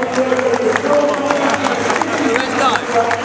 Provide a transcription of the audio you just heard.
Let's go.